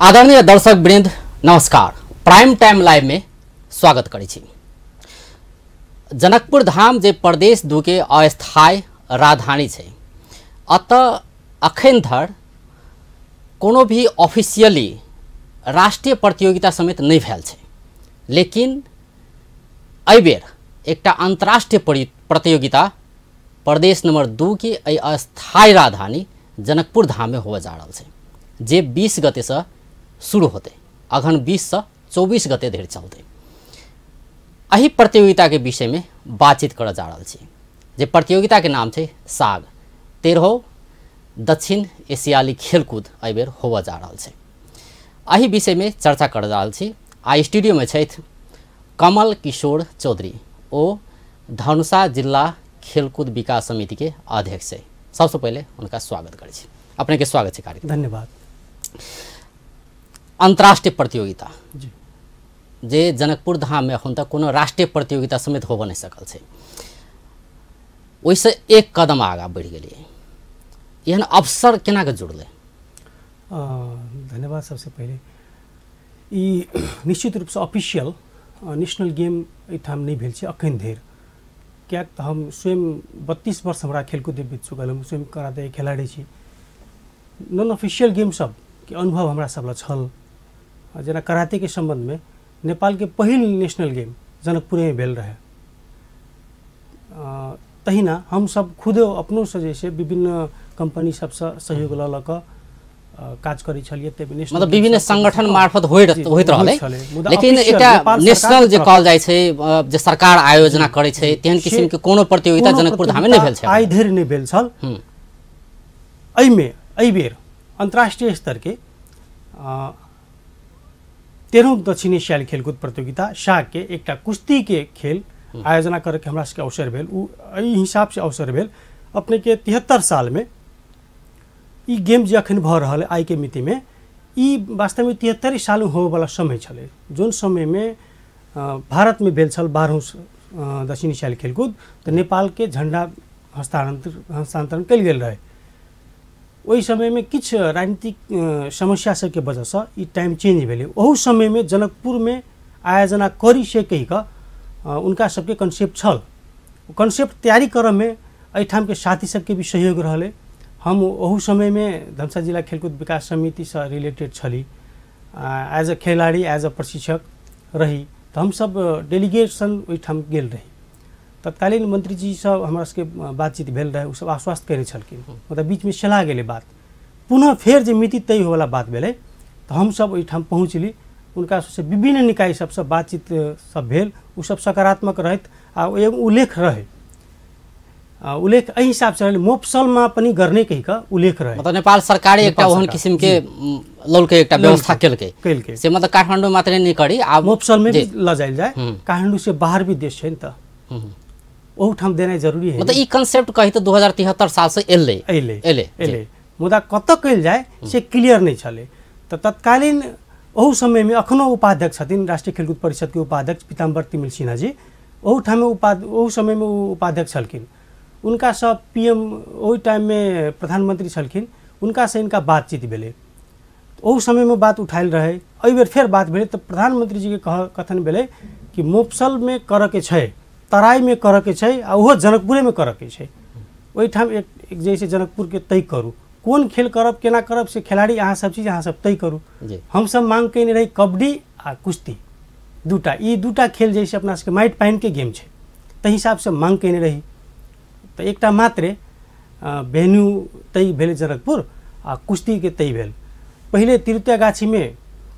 आदरणीय दर्शक वृंद नमस्कार। प्राइम टाइम लाइव में स्वागत करे जनकपुर धाम जे प्रदेश दू के अस्थायी राजधानी है अत अखन धर कोनो भी ऑफिशियली राष्ट्रीय प्रतियोगिता समेत नहीं भेल છે लेकिन अबेर एक अंतर्राष्ट्रीय प्रतियोगिता प्रदेश नंबर दू के अस्थायी राजधानी जनकपुर धाम में हुआ जा रहा है जे 20 गते से शुरू होते अगहन 20 से 24 गते धरि चलते। एहि प्रतियोगिता के विषय में बातचीत करऽ जा रहल छी, जे प्रतियोगिता के नाम छै साग। तेरहो दक्षिण एशियाली खेलकूद एहिबेर होवऽ जा रहल छै। एहि विषय में चर्चा कर रहल छी, आ स्टूडियो में छथि कमल किशोर चौधरी, ओ धनुषा जिला खेलकूद विकास समिति के अध्यक्ष छै। सबसे पहले हुनका स्वागत करै अपने के स्वागत छै कार्यक्रम धन्यवाद। अंतर्राष्ट्रीय प्रतियोगिता। जी। जनकपुर धाम में एखन तक कोनो राष्ट्रीय प्रतियोगिता समेत होबऽ नहि सकल छै। ओहिसँ एक कदम आगाँ बढ़ि गेलियै। एहन अवसर केना के जुड़लै? धन्यवाद सबसे पहिले। ई निश्चित रूपसँ ऑफिशियल नेशनल गेम एहिठाम नहि भेल छै अखन धरि। किएक तऽ हम स्वयं बत्तीस वर्ष हमरा खेलकूद बीत चुकल हम स्वयं कराटे खेलाड़ी छी। नॉन ऑफिशियल गेम सबके अनुभव हमरा सब छल। जेना करातेके सम्बन्धमे नेपालके पहिल नेशनल गेम जनकपुरेमे भेल रहै तहिना हम सब खुद अपनोसँ जे छै विभिन्न कंपनी सबसँ सहयोग लऽ लऽ कऽ काज करै छलियै ताहिमे मतलब विभिन्न संगठन मार्फत होइत रहलै। लेकिन एकटा नेपाल नेशनल जे कहल जाइ छै जे सरकार आयोजना करै छै तेहन से- किसिम के कोनो प्रतियोगिता जनकपुर धाम में नहि भेल छै। आइ धरि नहि भेल छल। एहिमे एहिबेर अन्तर्राष्ट्रिय स्तरके तेरहौँ दक्षिण एशियाली खेलकूद प्रतियोगिता शाहके एकटा कुश्तीके खेल आयोजना करैके हमरा सबके अवसर भेल। उ एहि हिसाबसँ अवसर भेल। अपनेके तिहत्तर सालमे ई गेम जे अखन भऽ रहल है आइके मितिमे ई वास्तवमे तिहत्तरे साल होबयवला समय छलै। जोन समयमे भारतमे भेल छल बारहौँ दक्षिण एशियाली खेलकूद तऽ नेपालके झण्डा हस्तान्तरण कयल गेल रहै। ओहि समयमे किछु राजनीतिक समस्या सबके वजहसँ ई टाइम चेंज भेलै। ओहू समयमे जनकपुरमे आयोजना करी से अ, हुनका सबके कन्सेप्ट छल। कन्सेप्ट तैयारी करऽमे एहिठामके साथी सबके भी सहयोग रहलै। हम ओहू समयमे धनसा जिला खेलकूद विकास समितिसँ रिलेटेड छली। एज अ खेलाड़ी एज अ प्रशिक्षक रही। तऽ हमसब डेलीगेशन ओहिठाम गेल रही। तत्कालीन मंत्रीजीसँ हमरा सबके बातचीत भेल रहै ओसब आश्वस्त कयने छलखिन। मतलब बीचमे चला गेलै बात। पुनः फेर जे मिति तय होवला बात भेलै तऽ हमसब ओहिठाम पहुँचली। हुनका सबसँ विभिन्न निकाय सबसँ बातचीत सब भेल। ओ सब सकारात्मक रहैत आ एगो उल्लेख रहै। आ, उल्लेख एहि हिसाबसँ रहलै मोपसलमा पनि गर्ने कहि कऽ उल्लेख रहै। मतलब नेपाल सरकारे एकटा ओहन सरकार, किसिम के लौलके एकटा व्यवस्था केलकै। केलकै। से मतलब काठमाडौँ मात्रै नहि करी आब मोपसलमे भी जी। ल जायल जाय। हम्म। काठमाडौँ से बाहर भी देश छै नि तऽ। हम्म। ओहूठाम देनाइ जरूरी है। मतलब ई कंसेप्ट कही हजार तिहत्तर साल से एलै एलै जी। अयलै मुदा कतऽ कयल जाय से क्लियर नहि छलै। तऽ तत्कालीन ओहू समयमे एखनो उपाध्यक्ष छथिन राष्ट्रिय खेलकूद परिषदके उपाध्यक्ष पीताम्बर तिमिल सिन्हाजी। ओहूठाममे उपा ओहू समयमे ओ उपाध्यक्ष छलखिन। हुनकासँ पी एम ओहि टाइममे प्रधानमंत्री छलखिन। हुनकासँ हिनका बातचीत भेलै। ओहू समयमे बात उठायल रहै। एहि बेर फेर बात भेलै तऽ प्रधानमंत्रीजीके कह कथन भेलै कि मोफसलमे करऽके छै। तराईमे करऽके छै आ ओहो जनकपुरेमे करऽके छै। ओहिठाम एक एक जैसे जनकपुरके तय करू। कोन खेल करब केना करब से खिलाड़ी अहाँ सब चीज़ अहाँ सब तय करू। जी। हमसब मांग कयने रही कबड्डी आ कुश्ती दूटा। ई दूटा खेल जैसे अपना सबके माटि पानिके गेम छै। ताहि हिसाबसँ मांग कयने रही। तऽ एकटा मात्रे भेन्यू तय भेल जनकपुर आ कुश्तीके तय भेल। पहिले तृतीय गाछीमे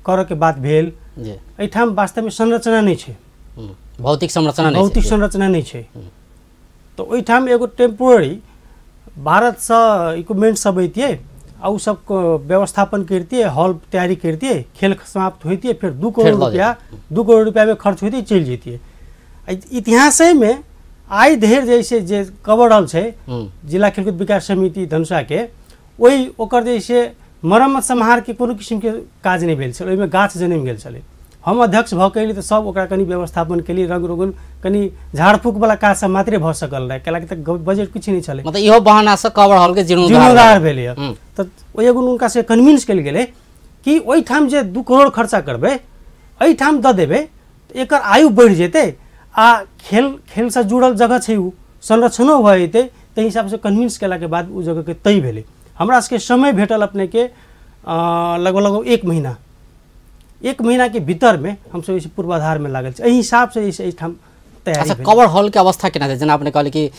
करऽके बात भेल। जी। एहिठाम वास्तवमे संरचना नहि छै। हम्म। भौतिक संरचना भौतिक संरचना नहि छै। तऽ ओहिठाम एगो टेम्पोररी भारतसँ इक्विपमेंट सब अइतियै आ सब व्यवस्थापन करितियै हॉल तैयारी करितियै खेल समाप्त होइतियै फिर दू करोड़ रुपया दू करोड़ रुपयामे खर्च होइतियै चलि जैतियै। इतिहासेमे आइ धरि जैसे जे कवर रहल छै। जिला खेलकूद विकास समिति धनुषाके ओहि ओकर जे छै मरम्मत सम्हारके कोनो किसिमके काज नहि भेल छल ओहिमे गाछ जनमि गेल छलै। हम अध्यक्ष भऽ कऽ तऽ सब ओकरा कनि व्यवस्थापन केली रंग रोगन कनि झाड़ फूक वाला काज सब मात्रे भऽ सकल रहै कैलाकि तऽ बजट किछु नहि छलै मतलब इहो बहाना से कवर हॉल के जीर्णोद्धार जिम्मेदार भेल। भेलै हम्म। तऽ ओ एगो हुनका से कन्विंस कयल गेलै कि ओहिठाम जे दू करोड़ खर्चा करबै एहिठाम दऽ देबै तऽ एकर आयु बढ़ि जेतै आ खेल खेलसँ जुड़ल जगह छै उ संरक्षणो भऽ जेतै ताहि हिसाबसँ कन्विन्स केलाके बाद ओ जगहके तय भेलै हमरा सबके समय भेटल अपनेके लगभग लगभग एक महीना एक महीना के भीतर में हमसब इस पूर्वाधार में लागल छी। एहि हिसाब से इस एहिठाम तैयारी अच्छा कवर हॉल के अवस्था केना छै? जेना अपने कहली कि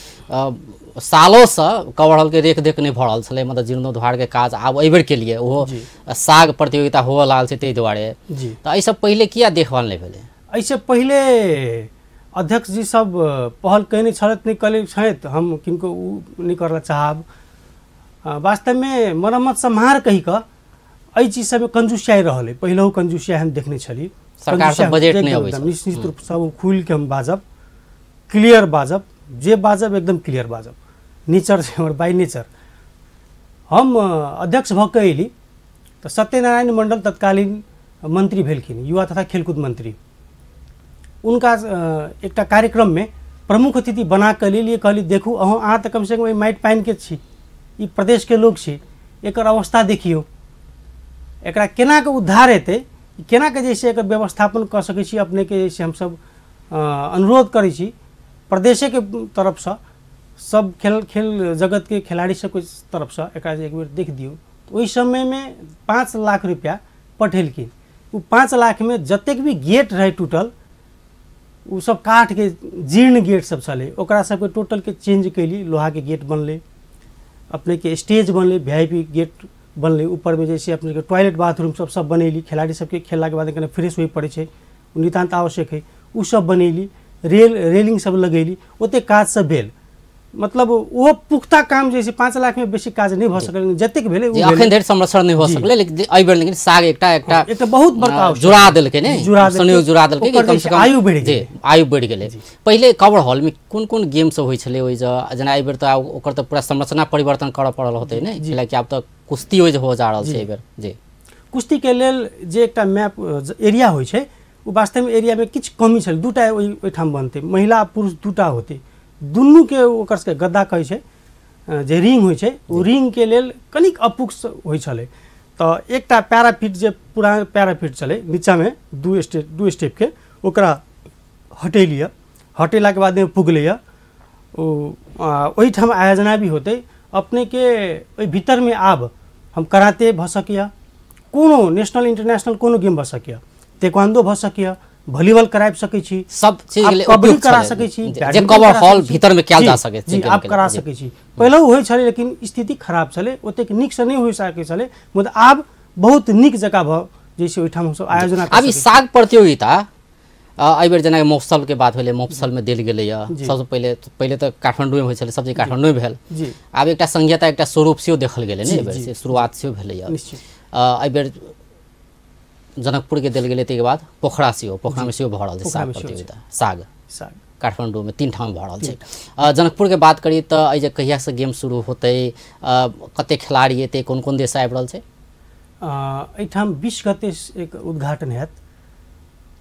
सालोसँ कवर हॉल के रेख देख नहि भऽ रहल छलै मतलब जीर्णोद्धार के काज आब एहि बेर के लिए ओहो साग प्रतियोगिता हुअ लागल छै ताहि दुआरे। जी। तऽ एहिसँ पहिले किया देखभाल नहि भेलै? एहिसँ पहिले अध्यक्ष जी सब पहल कयने छलथि नहि कयले छथि हम किनको उ नहि करल चाहब। वास्तवमे मरम्मत सम्हार कहि कऽ एहि चीज़ सबमे कंजूसियाइ रहल। अइ पहिलहु कंजूसियाइ हम देखने छली सरकार से बजट एकदम- अबै छै। निश्चित रूप से खुल के हम बाजब। क्लियर बाजब। जे बाजब एकदम क्लियर बाजब। नेचर छै हमर बाई नेचर। हम अध्यक्ष भऽ कऽ अयली तऽ सत्यनारायण मण्डल तत्कालीन मंत्री भेलखिन युवा तथा खेलकूद मंत्री उनका एकटा कार्यक्रम में प्रमुख अतिथि बना कऽ लेलिए कहली देखू अहाँ अहाँ तऽ कमसँ कम एहि माटि पानिके छी। ई प्रदेशके लोक छी। एकर अवस्था देखियौ। एकरा केना कऽ उद्धार हेतै केना कऽ जे छै एकर व्यवस्थापन कऽ सकै छी अपनेके जे छै हमसब अ, अनुरोध करै छी प्रदेशेके तरफसँ सब खेल खेल जगतके खिलाड़ी सबके तरफसँ एकरा एक बेर देख दियौ। ओहि समयमे पाँच लाख रुपैआ पठेलखिन। ओ पाँच लाखमे जतेक भी गेट रहै टूटल ओ सब काठके जीर्ण गेट सब छलै। ओकरा सबके टोटलके चेंज कैली लोहाके गेट बनलै अपनेके स्टेज बनलै वी गेट। बनलै। ऊपरमे जे छै अपने टॉयलेट बाथरूम सब सब बनैली। खिलाड़ी सबके खेललाके बाद कनि फ्रेश होइ पड़ै नितान्त आवश्यक है। ओ सब बनैली। रेल रेलिंग सब लगैली। ओते काज सब भेल। मतलब ओहो पुख्ता काम जे छै पाँच लाखमे बेसी काज नहि भऽ सकल जतेक भेलै ओ अखन। धरि संरक्षण नहि हो। सकलै लेकिन एहि बेर लेकिन साग एकटा एकटा एकटा बहुत बड़का जुड़ा देलकै ने? संयोग जुड़ा देलकै कि कम से कम आयु बढ़ि गेलै। आयु बढ़ि गेलै। पहिले कवर हॉल में कोन कोन गेम सब होइ छलै ओहि जेना एहि बेर तऽ ओकर तऽ पूरा संरचना परिवर्तन करऽ पड़ल होतै ने? कैलाकि आब तऽ कुश्ती ओहि हो जा रहल छै एहि बेर। जी। कुश्तीके लेल जे एकटा मैप एरिया होइ छै ओ वास्तवमे एरियामे किछु कमी छल। दूटा ओहि ओहिठाम बनतै। महिला पुरुष दूटा होतै। दुनूके ओकर सबके गद्दा कहै छै जे रिंग होइ छै ओ रिंगके लेल कनिक अपुक स- होइ छलै। तऽ एकटा पैराफिट जे पुरान पैराफिट छलै नीचाँमे दू स्टेप दू स्टेपके ओकरा हटेलिए हटेलाके बादमे पुगलैए। ओ ओहिठाम आयोजना भी होतै। अपनेके ओहि भीतरमे आब हम कराते भऽ सकैए। कोनो नेशनल इंटरनेशनल कोनो गेम भऽ सकैए। तेक्वांडो भऽ सकैए। वॉलीबॉल कराबि सकै छी सब चीज़ के लिए कबड्डी करा। सकै छी जे- कवर हॉल भीतर में कयल जी, सकै छै आप करा सकै छी। पहिलहु होइ छलै लेकिन स्थिति खराब छलै ओतेक नीकसँ नहि होइ सकै छलै मुदा आब बहुत नीक जकाँ भऽ जैसे ओहिठाम हमसब आयोजना कर आब ई साग प्रतियोगिता एहि बेर जेना मोफसल के बात भेलै मोफसल में देल गेलैए जी। सबसँ पहिले पहिले तऽ काठमांडू में होइ छलै सब चीज़ काठमांडू में भेल। जी। आब एकटा संहिता एकटा स्वरूप सेहो देखल गेलै ने एहि बेर से शुरुआत सेहो एहि बेर जनकपुर के देल गेलै ताहिके बाद पोखरा सेहो पोखरा में सेहो भऽ रहल छै साग पोखरामे प्रतियोगिता। साग। साग। तीन ठाम भऽ रहल छै। अ, जनकपुर के बात करी तऽ एहि जे कहिया से गेम शुरू होतै अ, कते खिलाड़ी एतै कोन कोन देश आबि रहल छै? एहिठाम बीस गते एक उद्घाटन हैत।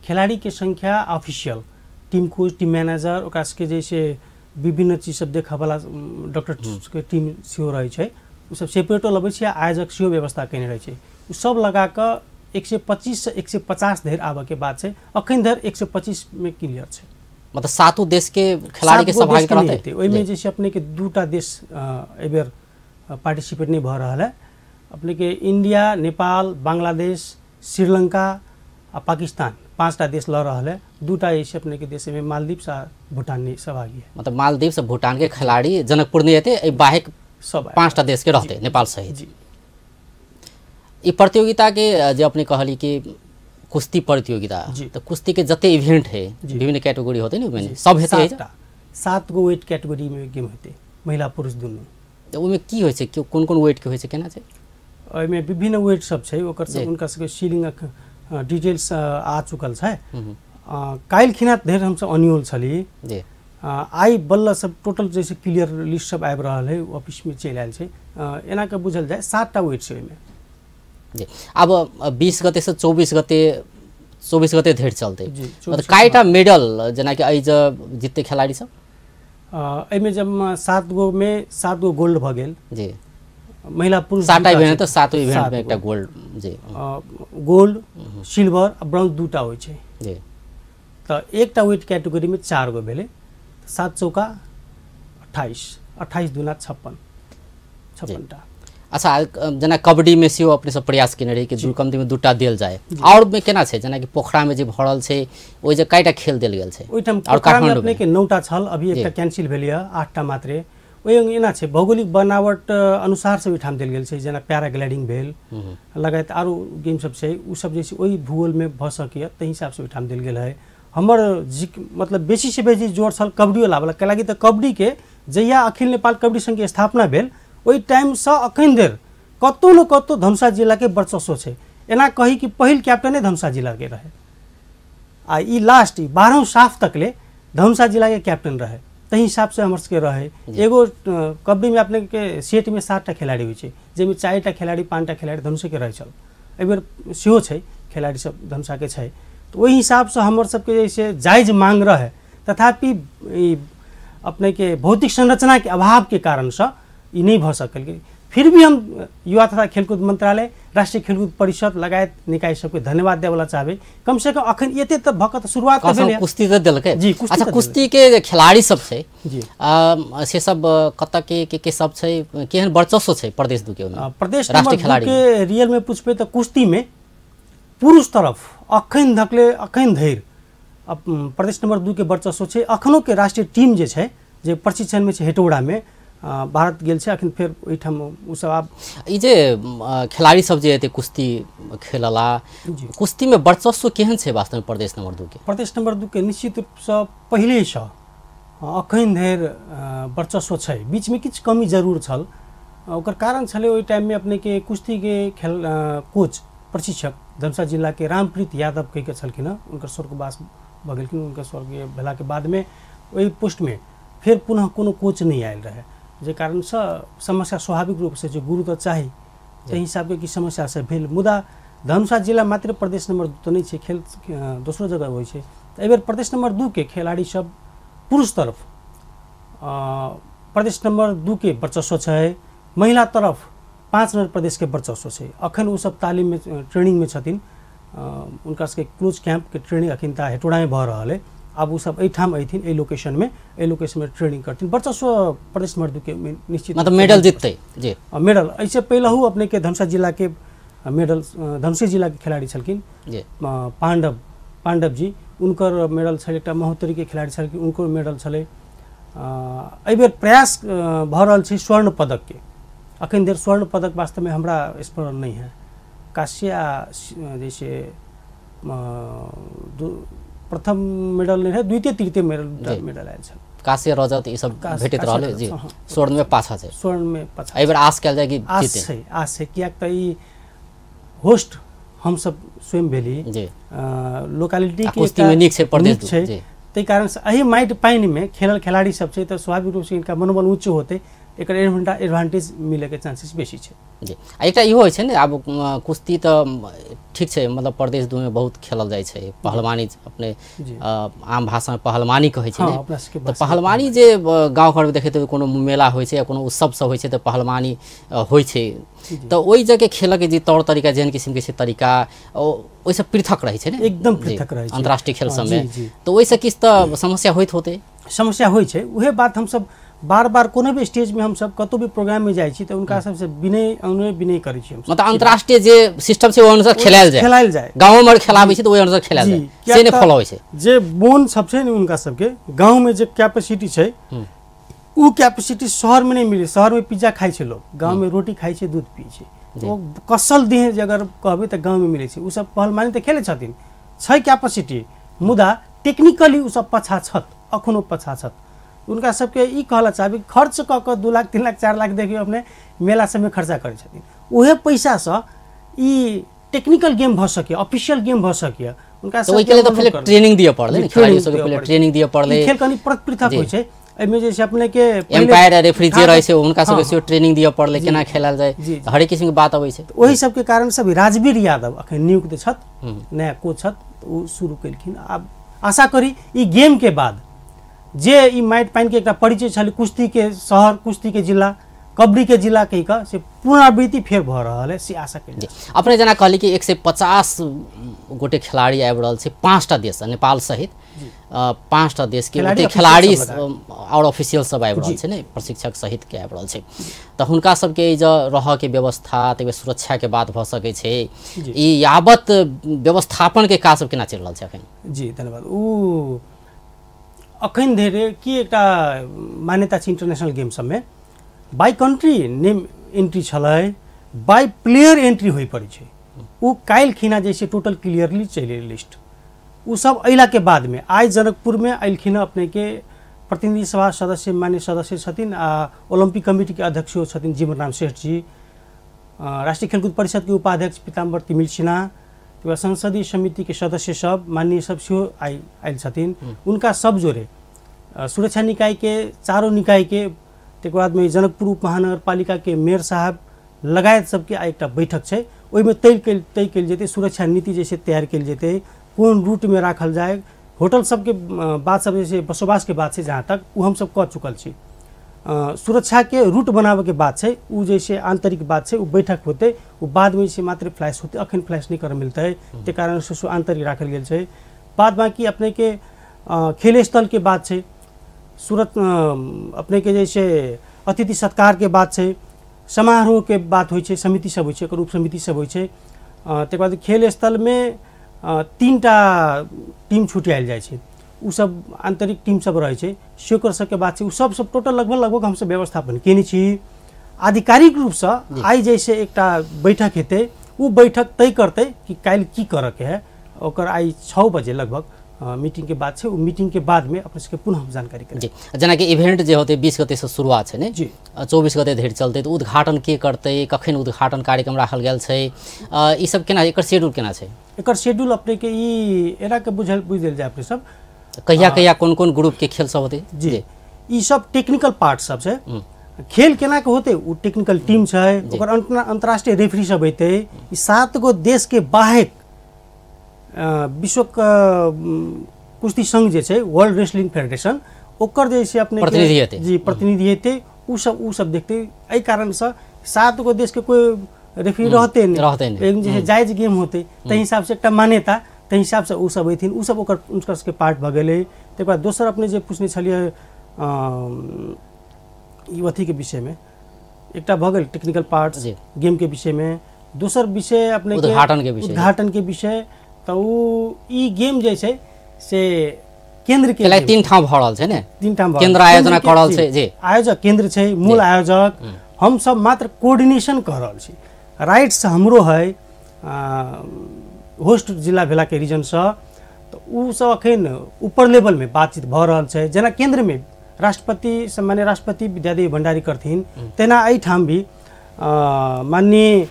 खिलाड़ीके संख्या official team coach team manager ओकरा सबके जे छै विभिन्न चीज सब देखऽवला डॉक्टर के टीम सेहो रहै छै। सब सेपरेटो लबै छै आ आयोजक सेहो व्यवस्था कयने रहै छै। ओ सब लगा कऽ एक सौ पच्चीस से एक सौ पचास धरि आबऽके बात छै अखन धरि एक सौ पच्चीस में क्लियर छै। मतलब सातों देश के खिलाड़ी के सात गो देश सहभागिता रहतै। ओहिमे जे। छै अपने के दूटा देश अ, एहिबेर पार्टिसिपेट नहीं भऽ रहल है अपने के इंडिया नेपाल बांग्लादेश श्रीलंका आ पाकिस्तान पांचटा देश लऽ रहल है दूटा जे छै अपने के देश मालदीव आ भूटान सहभागी है मतलब मालदीव से भूटान के खिलाड़ी जनकपुर नहीं एतै एहि बाहेक सब। पाँचटा देश के रहतै नेपाल सहित। जी। ई प्रतियोगिता के अ, जे अपने कहली कि कुश्ती प्रतियोगिता। तो कुश्ती के जते इवेंट है। विभिन्न कैटेगरी होते ना ओहिमे सब हेतै सात गो वेट कैटेगरी में गेम हेतै महिला पुरुष दुनू। तऽ ओहिमे की होइ छै? कोन कोन वेट के होइ छै? केना छै? ओहिमे विभिन्न वेट सब छै ओकर। सब हुनका सबके सीलिंग डिटेल्स आ चुकल छै। काल्हि खिना धरि हमसब अन्योल छली। आइ बल्ल सब टोटल जैसे क्लियर लिस्ट सब आबि रहल है ऑफिसमे चलि आयल छै। अ, एना के बुझल जाय सातटा वेट छै ओहिमे। जी। अब बीस गते से चौबीस गते चौबीस गते धरि चलतै। जी, मतलब 24 कएटा मेडल जेनाकि एहि जे जितते खिलाड़ी सब? एहिमे जब सात गो में सात गो गोल्ड भऽ गेल। जी। महिला पुरुष सातटा इभेन्ट छै। त सातो इभेन्टमा एकटा। गोल्ड जी। गोल्ड सिल्भर आ ब्रोन्ज दुटा होइ छै। जी। तऽ एकटा वेट कैटेगरीमे चार गो भेलै। सात चौका अट्ठाइस अट्ठाइस दुना छप्पन। छप्पनटा। अच्छा जेना कबड्डीमे सेहो अपने सब प्रयास केने रही कि दुर्कमतीमे दूटा देल जाय। और में केना छै जेना कि पोखरामे जे भरल छै ओहि जे कएटा खेल देल गेल छै? ओहिठाम काठमाडौँमे? अपनेके नौटा छल अभी एकटा कैंसिल भेलै हँ आठटा मात्रे। ओहि एना छै भौगोलिक बनावट अ, अनुसार से ओहिठाम देल गेल छै जेना पैराग्लाइडिंग भेल लगायत आरो गेम सब छै उ सब जे छै ओहि भूगोलमे भऽ सकैए ताहि हिसाबसँ ओहिठाम देल गेल है। हमर जी मतलब बेसी से बेसी ज़ोर छल कबड्डीवला वाला कैलाकि तऽ कबड्डीके जहिया अखिल नेपाल कबड्डी संघके स्थापना भेल ओहि टाइमसँ अखन धरि कतहु न कतहु धनुषा जिलाके वर्चस्व छै। एना कही कि पहिल कैप्टने धनुषा जिलाके रहे। आ ई लास्ट ई बारहों साफ़ तकले धनुषा जिलाके कैप्टन रहे। ताहि हिसाबसँ हमर सबके रहे। एगो कबड्डीमे अपने के सेटमे सातटा खेलाड़ी होइ छै जाहिमे चारिटा खेलाड़ी पाँचटा खेलाड़ी धनुषेके रहै छल। एहिबेर सेहो छै खेलाड़ी सब धनुषाके छै। तऽ ओहि हिसाबसँ हमर सबके जे छै जायज़ मांग रहे। तथापि ई अपनेके भौतिक संरचनाके अभावके कारणसँ नहि भऽ सकल फिर भी हम युवा तथा खेलकूद मंत्रालय राष्ट्रीय खेलकूद परिषद लगायत निकाय सबके धन्यवाद देवला चाहबै। कम से कम अखन एते तऽ भऽ कऽ शुरुआत कसम भेलै। देलकै। जी, अच्छा कुश्ती के खिलाड़ी सब छै जी। आ, से सब कतऽ के के के सब छै केहन वर्चस्व छै प्रदेश दू के प्रदेश राष्ट्रीय खिलाड़ी के रियल में पूछबै तऽ कुश्ती में पुरुष तरफ़ अखन धकले अखन धरि प्रदेश नंबर दू के वर्चस्व छै। अखनो के राष्ट्रीय टीम जे छै जे प्रशिक्षण में छै हेटौड़ा में भारत गेल छै अखन फेर ओहिठाम उ सब आब ई जे खिलाड़ी सब जे एते कुश्ती खेलला कुश्ती में वर्चस्व केहन छै वास्तव में प्रदेश नंबर दू के? प्रदेश नंबर दू के निश्चित रूपसँ पहिलेसँ अ, अखन धरि वर्चस्व छै। बीचमे किछु कमी ज़रूर छल। ओकर कारण छलै ओहि टाइममे अपनेके कुश्तीके खेल कोच प्रशिक्षक धनुषा जिलाके रामप्रीत यादव कहिके छलखिन हँ। हुनकर स्वर्गवास भऽ गेलखिन हुनकर स्वर्गीय भेलाके बादमे ओहि पोस्टमे फेर पुनः कोनो कोच नहि आयल रहै। जे कारणसँ समस्या स्वाभाविक रूपसँ जे गुरु तऽ चाही ताहि हिसाबके कि समस्या सब भेल। मुदा धनुषा जिला मात्र प्रदेश नंबर दू तऽ नहि छै खेल दोसरो जगह होइ छै। तऽ एहिबेर प्रदेश नंबर दू के खिलाड़ी सब पुरुष तरफ प्रदेश नंबर दू के वर्चस्व छै महिला तरफ पाँच नंबर प्रदेश के वर्चस्व छै। अखन ओ सब तालीम में ट्रेनिंग में छथिन। अ, हुनका सबके क्रूज कैंप के ट्रेनिंग अखन ता हेटोड़ा में भऽ रहल आब ओ सब एहिठाम अयथिन एहि लोकेशन में एहि लोकेशन में ट्रेनिंग करथिन। वर्चस्व प्रदेश नंबर दू के में निश्चित मतलब मेडल जीततै जी। मेडल ऐसे पहिलहु अपने के धनुषा जिला के अ, मेडल धनुषी जिला के खिलाड़ी छलखिन। पाण्डव पाण्डव जी हुनकर मेडल छलै एकटा महोत्तरी के खिलाड़ी छलखिन हुनको मेडल छलै। एहिबेर प्रयास भऽ रहल छै स्वर्ण पदक के। अखन धरि स्वर्ण पदक वास्तवमे हमरा स्मरण नहीं है। काश्य जैसे प्रथम मेडल नहीं है द्वितीय तृतीय मेडल। मेडल आयल छल कांस्य रजत ई सब भेटैत रहलै। जी। रजत, हाँ। स्वर्ण में पाछा छै स्वर्ण में पछा। एहि बेर आश कयल जाय कि आश जीते। छै आश छै। कियाक तऽ ई होस्ट हमसब स्वयं भेली। जी। लोकालिटी के कुश्ती में नीक छै प्रदेश छै। जी। ताहि कारण से एहि माटि पानि में खेलल खिलाड़ी सब छै तऽ स्वाभाविक रूप से इनका मनोबल उच्च होते। एकर एडवांटा- एडवांटेज मिले के चांसेस बेसी छै। जी। आ एकटा इहो होइ छै ने आब कुश्ती तऽ म, ठीक छै मतलब प्रदेश दूमे बहुत खेलल जाइ छै। पहलवानी अपने। अ, आम भाषामे पहलवानी कहै छै हाँ, तऽ पहलवानी जे गाँव घरमे देखै तऽ कोनो मेला होइ छै या कोनो उत्सव सब होइ छै तऽ पहलवानी होइ छै। तऽ ओहि जगह खेलके जे तौर तरीका जेहन किसिमके छै तरीका ओहिसँ पृथक रहै छै ने। एकदम पृथक रहै छै। अन्तर्राष्ट्रीय खेल जी। तऽ ओहिसँ किछु तऽ समस्या होइत होतै? समस्या होइ छै। उहे बात हमसब बार बार कोनो भी स्टेज में हमसब कतौ भी प्रोग्राम में जाइ छी तऽ हुनका सबसे विनय अनुनय विनय करै छी हमसब। मतलब अन्तर्राष्ट्रीय जे सिस्टम छै ओहि अनुसार खेलायल जाय। खेलायल जाय। गाँवमे खेलाबै छै तऽ ओहि अनुसार खेलायल जाय। से नहि तऽ फॉलो होइ छै। जे बोन सब छै ने हुनका सबके गाँव में जे कैपेसिटी छै उ कैपेसिटी शहर में नहीं मिले। शहर में पिज्जा खाइ छै लोग गाँव में रोटी खाइ छै दूध पियै छै। ओ कसल देह जे अगर कहबै तऽ गाँव में मिलै छै। उ सब पहलवानी तऽ खेलै छथिन। छै कैपेसिटी मुदा टेक्निकली उ सब पछा छत अखनो पछा छत हुनका सबके ई कहला चाहबै खर्च कऽ कऽ दू लाख तीन लाख चारि लाख देखियौ अपने मेला सबमे खर्चा करै छथिन। उहे पैसासँ ई टेक्निकल गेम भऽ सकैए ऑफिशियल गेम भऽ सकैए हुनका तऽ ओहिके लेल तऽ पहिले ट्रेनिंग दिअ पड़लै ने खिलाड़ी सबके पहिले ट्रेनिंग दिअ पड़लै। खेल कनि पृथक। होइ छै एहिमे जे छै अपने के पहिले एम्पायर रेफरी जे रहै छै हुनका सबके सेहो ट्रेनिंग दिअ पड़लै। केना खेलायल जाय। हरेक किसिमके बात अबै छै। ओहि सबके कारण सब राजवीर यादव अखन नियुक्त छथि नया कोच छथि ओ शुरू केलखिन। आब आशा करी ई गेम के बाद जे ई माटि पानिके एकटा परिचय छलै कुश्तीके शहर कुश्तीके जिला कबड्डी के जिला कही का से पुनरावृत्ति फेर भऽ रहल है से आशा कयल अपने जेना कहली कि एक सय पचास गोटे खिलाड़ी आबि रहल छै पाँचटा देश नेपाल सहित। पाँचटा देशके ओते खिलाड़ी आओर ऑफिशियल सब आबि रहल छै ने प्रशिक्षक सहित के आबि रहल छै। तऽ हुनका सबके ई जे रहऽके व्यवस्था तै सुरक्षाके बात भऽ सकै छै ई यावत व्यवस्थापनके काज सब केना चलि रहल छै एखन? जी धन्यवाद। ऊ अखन धरि की एकटा मान्यता छै इन्टरनेसनल गेम सबमे? बाई कन्ट्री नेम एन्ट्री छलै बाई प्लेयर एन्ट्री होइ पड़ै छै। काल्हि खिना जे छै टोटल क्लियरली चलि लिस्ट ऊ सब अयला के बाद में आइ जनकपुर में अयलखिन अपने के प्रतिनिधि सभा सदस्य मान्य सदस्य छथिन आ ओलम्पिक कमिटी के अध्यक्ष छथिन जीवन राम श्रेष्ठ जी। अ, राष्ट्रिय खेलकूद परिषद के उपाध्यक्ष पीताम्बर तिमिल सिन्हा। बाद संसदीय समिति के सदस्य सब माननीय सब सेहो आइ आयल छथिन। उनका सब जोड़े सुरक्षा निकाय के चारों निकाय के तकर बाद में जनकपुर उप महानगरपालिका के मेयर साहब लगायत सबके आइ एकटा बैठक छै। ओहिमे तय कयल तय कयल जेतै सुरक्षा नीति जैसे तैयार कयल जेतै कोन रूट में राखल जाए होटल सबके बात सब जैसे बसोबास के बात छै जहाँ तक उ हम सब कह चुकल छी। सुरक्षा के रूट बनाबे के बात छै उ जैसे आंतरिक बात छै उ बैठक होते उ बाद में से मात्र फ्लैश होते अखन फ्लैश नहीं कर मिलते ते कारण से सो आंतरिक राखल गेल छै। बाद बाकी अपने के खेल स्थल के बात छै सूरत अपने के जैसे अतिथि सत्कार के बात छै समारोह के बात होइ छै समिति सब होइ छै एकर उप समिति सब होइ छै तकर बाद खेल स्थल में अ, तीनटा टीम छुटियायल जाइ छै। उ सब आंतरिक टीम सब रहै छै सेकर सबके बात छै उ सब सब टोटल लगभग लगभग हमसब व्यवस्थापन केने छी। आधिकारिक रूपसँ आइ जैसे एकटा बैठक हेतै उ बैठक तय करतै कि काल्हि की करऽके है। ओकर आइ छओ बजे लगभग मीटिंग के बाद छै उ मीटिंग के बाद में अपने सबके पुनः हम जानकारी करें जी जेनाकि इवेंट जे होतै बीस गतेसँ शुरुआत छै ने? जी। चौबीस गते धरि चलतै तऽ उद्घाटन के करते कखन उद्घाटन कार्यक्रम राखल गेल छै? ई सब केना एकर शेड्यूल केना छै? एकर शेड्यूल अपने के ई एना के बुझल बुझ देल जाय अपने सब कहिया कहिया कोन कोन ग्रुप के खेल सब होतै? जी। ई सब टेक्निकल पार्ट सब छै। खेल केना के होते उ टेक्निकल टीम छै ओकर अंतर्राष्ट्रीय रेफरी सब ई सात गो देश के बाहेक विश्व कुश्ती संघ जे छै वर्ल्ड रेसलिंग फेडरेशन ओकर जे अपने प्रतिनिधि हेतै। जी प्रतिनिधि हेतै। उ सब उ सब देखतै। एहि कारण से सात गो देश के कोई रेफरी रहते नहीं। रहतै नहि। एक जायज़ गेम होते। ताहि हिसाब से एकटा मान्यता ताहि हिसाब से उ सब अयथिन सब ओकर उनकर सबके पार्ट भऽ गेलै। बाद दोसर अपने जे पूछने छलियै ई अथी के विषय में एकटा भऽ गेल टेक्निकल पार्ट जी। गेम के विषय में दोसर विषय अपने के उद्घाटन के विषय। विषय तऽ उ ई गेम जे छै से केंद्र के तीन ठाउँ भऽ रहल छै ने? तीन ठाम रहल। आयोजना कऽ रहल छै, जी। आयोजक केंद्र छै मूल आयोजक। हम सब मात्र कोऑर्डिनेशन कऽ रहल छी। राइट्स हमरो है होस्ट जिला भेला के रीजन से तऽ उ सब अखन ऊपर लेवल में बातचीत भऽ रहल छै। जेना केंद्र में राष्ट्रपति सम्मान्य राष्ट्रपति विद्यादेवी भंडारी करथिन तेना एहिठाम भी माननीय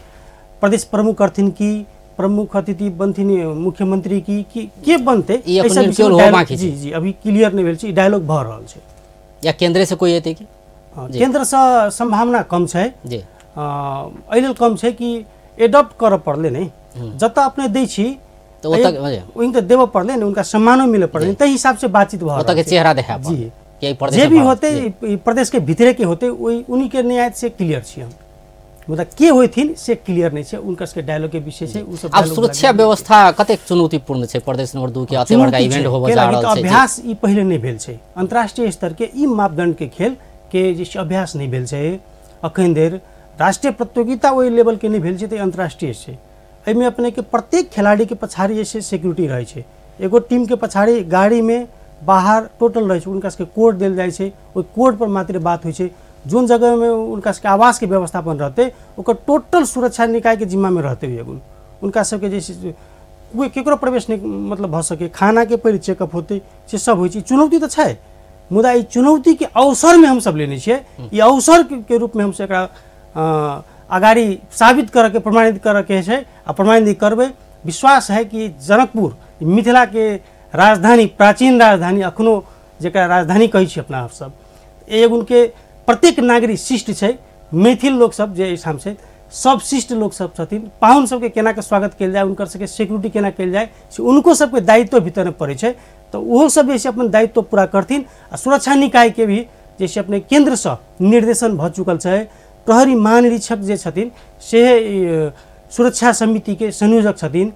प्रदेश प्रमुख करथिन की प्रमुख अतिथि बनथिन मुख्यमंत्री की की के बनते छै। जी जी अभी क्लियर नहि भेल छै डायलॉग भऽ रहल छै। या केन्द्रे से कोई एतै कि? केन्द्रसँ सम्भावना कम छै। एहि लेल कम छै कि एडॉप्ट करऽ पड़लै नहि जतऽ अपने दै छी ओतऽ उनके देबऽ पड़लै ने उनका सम्मानो मिले पड़लै ताहि हिसाब से बातचीत के चेहरा देखा जी। जे भी होते प्रदेश के भीतरे के होते उन्हीं के न्याय से क्लियर छी हम। मतलब के होथिन से क्लियर नहि छै उनकर सबके डायलॉग के विषय छै उ सब आब सुरक्षा व्यवस्था कतेक चुनौतीपूर्ण छै प्रदेश नंबर दू के अते बड़का इवेंट छै। जा रहल छै अभ्यास ई पहिले नहि भेल छै। अंतर्राष्ट्रीय स्तर के ई मापदंड के खेल के जे अभ्यास नहि भेल छै। अखन धरि राष्ट्रीय प्रतियोगिता ओहि लेवल के नहि भेल छै ई अंतर्राष्ट्रीय छै। एहिमे अपने के प्रत्येक खिलाड़ी के पछाड़ी जे छै सिक्योरिटी रहै छै। एगो टीम के पछाड़ी गाड़ी में बाहर टोटल रहै छै हुनका सबके कोड देल जाइ छै ओहि मात्र बात होइ छै। जोन जगह में हुनका सबके आवास के व्यवस्थापन रहतै ओकर टोटल सुरक्षा निकाय के जिम्मा में रहतै एगो। हुनका सबके जे छै केकरो प्रवेश नहीं मतलब भऽ सके खाना के पहिले चेकअप होते से सब होइ छै। चुनौती तऽ छै मुदा ई चुनौती के अवसर में हमसब लेने छियै। ई रूप में हमसब एकरा अ, अगाडि साबित करऽ के प्रमाणित करऽ के आ प्रमाणित करबै। विश्वास है कि जनकपुर मिथिला के राजधानी प्राचीन राजधानी अखनो जेकरा राजधानी कहै छी अपना सब एगो उनके प्रत्येक नागरिक शिष्ट छै मैथिल लोक सब जे एहिठाम छै सब शिष्ट लोक सब छथिन पाहुन सबके केना के स्वागत कयल जाय हुनकर सबके सिक्योरिटी केना कयल जाय से उनको सबके दायित्व भीतर में पड़ै छै तऽ सब जे अपन दायित्व पूरा करथिन आ सुरक्षा निकाय के भी जैसे अपने केंद्र से निर्देशन भऽ चुकल छै प्रहरी महानिरीक्षक जे छथिन से सुरक्षा समितिके संयोजक छथिन।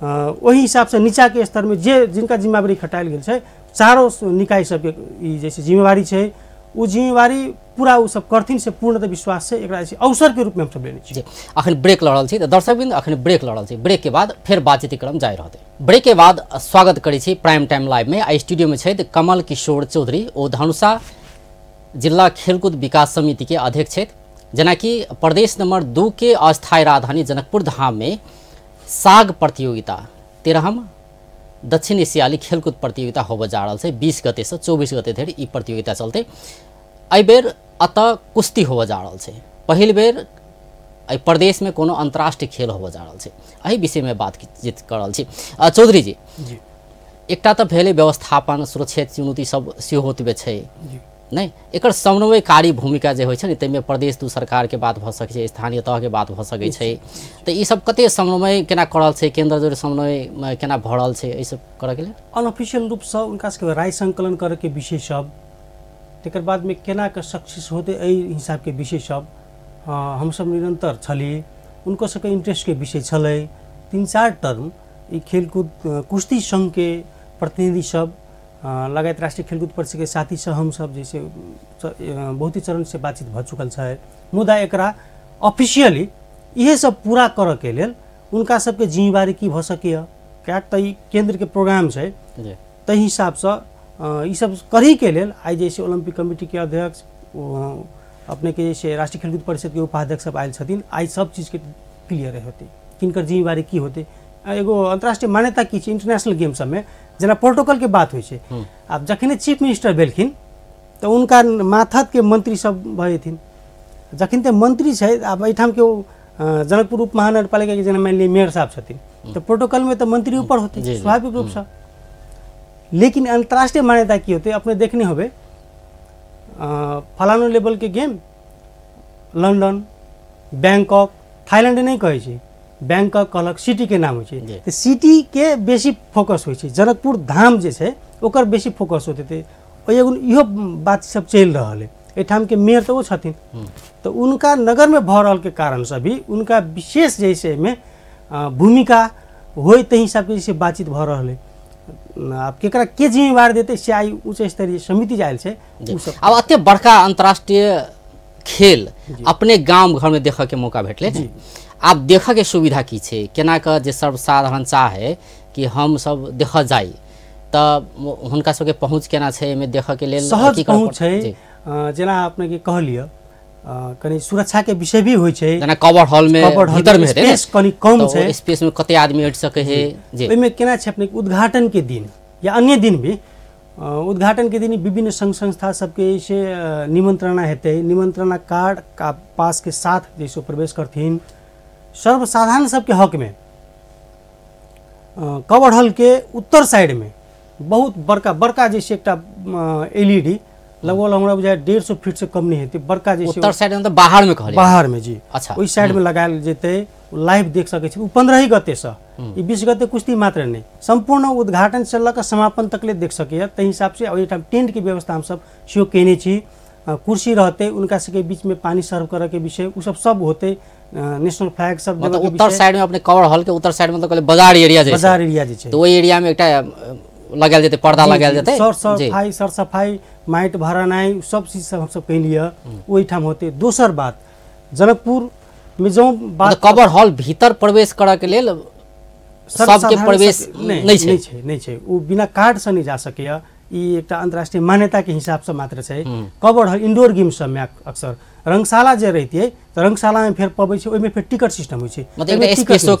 ओही हिसाबसँ नीचाके स्तरमे जे जिनका जिम्मेवारी खटायल गेल छै चारो निकाय सबके ई जैसे जिम्मेवारी छै। ओ जिम्मेवारी पूरा ओ सब करथिन से पूर्णतः विश्वास छै एकरा जे छै अवसरके रूपमे हमसब लेने छी। जी अखन ब्रेक रहल छी तऽ दर्शकबिंद अखन ब्रेक छी। ब्रेक के बाद फेर बातचीत क्रम जारी रहतै। ब्रेक के बाद स्वागत करै छी प्राइम टाइम लाइव में। आई स्टूडियो में छथि कमल किशोर चौधरी। ओ धनुषा जिला खेलकूद विकास समिति के अध्यक्ष छथि। जेनाकि प्रदेश नंबर दू के अस्थायी राजधानी जनकपुर धाम में साग प्रतियोगिता तेरहम दक्षिण एशियाली खेलकूद प्रतियोगिता होबऽ जा रहल छै बीस गते से चौबीस गते धरि ई प्रतियोगिता चलतै। एहि बेर एतऽ कुश्ती होबऽ जा रहल छै। पहिल बेर एहि प्रदेशमे कोनो अंतर्राष्ट्रीय खेल होबऽ जा रहल छै। एहि विषयमे बातचीत कऽ रहल छी। अ, चौधरी जी जी। एकटा तऽ भेलै व्यवस्थापन सुरक्षित चुनौती सब सेहो ओतबे छै। नहि एकर समन्वयकारी भूमिका जे होइ छै ने ताहिमे प्रदेश दू सरकारके बात भऽ सकै छै स्थानीय तहके बात भऽ सकै छै। तऽ ई सब कते समन्वय केना कऽ रहल छै केंद्र जोरे समन्वय केना भऽ रहल छै एहि सब करऽके लेल? अनऑफिशियल रूपसँ हुनका सबके राय संकलन करैके विषय सब तकर बादमे केना कऽ सक्सेस होतै एहि हिसाबके विषय सब अ, हमसब निरंतर छली उनको सबके इंटरेस्टके विषय छलै। तीन चार टर्म ई खेलकूद कुश्ती सङ्घके प्रतिनिधि सब लगायत राष्ट्रीय खेलकूद परिषदके साथी सब हमसब जैसे च- अ, बहुते चरण से बातचीत भऽ चुकल छै मुदा एकरा ऑफिशियली इहे सब पूरा करऽके लेल हुनका सबके जिम्मेवारी की भऽ सकैए किएक तऽ ई केन्द्रके प्रोग्राम छै। जी। ताहि हिसाबसँ ई सब करहीके लेल आइ जैसे ओलम्पिक कमिटीके अध्यक्ष अपनेके जैसे राष्ट्रीय खेलकूद परिषदके उपाध्यक्ष सब आयल छथिन आइ सब चीजके क्लियर होतै किनकर जिम्मेवारी की होतै? एगो अंतर्राष्ट्रीय मान्यता की छै इंटरनेशनल गेम सबमे जेना प्रोटोकॉलके बात होइ छै। आब जखने चीफ मिनिस्टर भेलखिन तऽ हुनका माथतके मंत्री सब भएथिन जखन तऽ मंत्री छै आब एहिठामके ओ अ, जनकपुर उप महानगरपालिकाके जेना मानि लिअ मेयर साहब छथिन तऽ प्रोटोकॉलमे तऽ मंत्री ऊपर होते। स्वाभाविक रूपसँ लेकिन अंतर्राष्ट्रीय मान्यता की होते अपने देखने होबे फलानो लेवलके गेम लंदन बैंकॉक थाईलैंड नहि कहै छै बैंकॉक कहलक सिटीके नाम होइ छै। जी। तऽ सिटीके बेसी फोकस होइ छै। जनकपुर धाम जे छै ओकर बेसी फोकस होते थे एगो इहो बात सब चलि रहल। है एहिठामके मेयर तऽ ओ छथिन। तऽ उनका नगरमे भऽ रहलके कारणसँ भी उनका विशेष जैसे में अ, भूमिका होइ ताहि हिसाबके जैसे बातचीत भऽ रहल। है आब केकरा के जिम्मेवार देतै से आइ उच्च स्तरीय समिति छै जी। उ सब आब एते बड़का अंतर्राष्ट्रीय खेल अपने गाम घरमे देखऽके मौका भेटलै। आब देखऽके सुविधा की छै? केना कऽ जे सर्वसाधारण चाहे कि हम सब देखऽ जाई तऽ हुनका सबके पहुँच केना छै एहिमे देखऽके लेल सहज की पहुँच पड़तै? छै। जी। अ, जेना अपने के विषय भी होइ छै। जेना कवर हॉलमे कवर हॉल भीतरमे में स्पेस कनि कम छै ओ स्पेसमे कते आदमी अटि सकै है? जी। ओहिमे केना छै अपने के उद्घाटन के दिन या अन्य दिन भी उद्घाटन के दिन विभिन्न संघ संस्था सबके से निमंत्रणा हेतै। निमंत्रणा कार्ड का पास के साथ जैसे प्रवेश करथिन सर्वसाधारण सबके हक में अ, कवर हॉल के उत्तर साइड में बहुत बड़का बड़का जैसे एकटा एलईडी लगभग हमरा बुझाय डेढ़ सौ फीट से कम नहीं हेतै बड़का जैसे उत्तर साइड मतलब बाहरमे कहलियै बाहर में जी। अच्छा। ओहि साइड में लगायल जेतै लाइव देख सकै छी पंद्रह गतेसँ ई बीस गते कुश्ती मात्र नहीं संपूर्ण उद्घाटन से लऽ कऽ समापन तकले देख सकैए ताहि हिसाब से ओहिठाम टेंट के व्यवस्था हमसब सेहो केने छी। कुर्सी रहतै उनका सबके बीच में पानी सर्व करऽ के विषय उ सब सब होतै नेशनल फ्लैग सब मतलब के उत्तर विषय। साइडमे अपने कवर हॉलके उत्तर साइड मतलब कहलियै बाजार एरिया जे छै। बाजार एरिया जे छै। तऽ ओहि एरियामे एकटा अ, लगायल जेतै पर्दा जी, जेतै? सर सफाई सर सफाई माटि भरनाइ सब चीज सब हमसब कैलिए ओहिठाम होतै। दोसर बात जनकपुर में जौं बात कवर हॉल भीतर प्रवेश करऽके लेल सबके प्रवेश नहि छै। नहि छै नहि छै। ओ बिना कार्डसँ नहि जा सकैए। ई एकटा अन्तर्राष्ट्रीय मान्यताके हिसाबसँ मात्र छै हॉल इंडोर गेम सबमे अक- अक्सर। रंगशाला जे रहितियै तऽ रंगशालामे फेर पबै छै ओहिमे फेर टिकट सिस्टम होइ छै।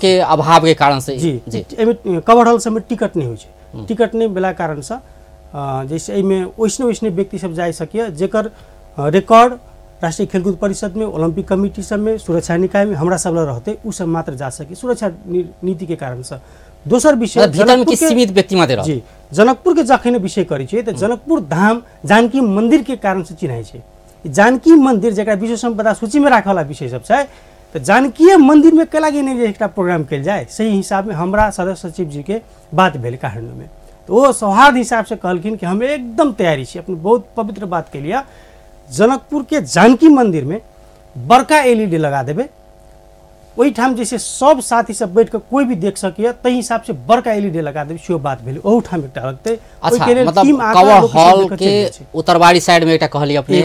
के अभाव के कारण से जी एहिमे कवर हॉल सबमे टिकट नहि होइ छै। टिकट नहि भेला कारणसँ जैसे एहिमे वैष्णव व्यक्ति सब जा सकिए जेकर रिकॉर्ड राष्ट्रीय खेलकूद परिषदमे ओलंपिक कमिटी सबमे सुरक्षा निकायमे हमरा सब लग रहतै उ सब मात्र जा सके सुरक्षा नि- नीतिके कारणसँ दोसर विषय मतलब भीतर सीमित व्यक्ति मात्रै जी जनकपुर के जखन विषय करै छियै तऽ जनकपुर धाम जानकी मंदिर के कारण से चिन्हाइ छै जानकी मंदिर जेकरा विश्व संपदा सूची में राखय वाला विषय सब छै तऽ जानकीय मंदिर में कैला कि नहीं जे एकटा प्रोग्राम कयल जाय सही हिसाब में हमरा सदस्य सचिव जी के बात भेल काठमांडू में तो वो सौहार्द हिसाब से कहलखिन कि हम एकदम तैयारी छी अपने बहुत पवित्र बात के लिया जनकपुर के जानकी मंदिर में बड़का एलईडी लगा ओहिठाम जैसे सब साथी सब बैठ के कोई भी देख सकिए तही हिसाब से बड़का एलईडी लगा देबै सेहो बात भेलै। ओहूठाम एकटा लगतै अच्छा मतलब टीम कवर हॉल के छै। उत्तरवाड़ी साइड में एकटा कहली अपने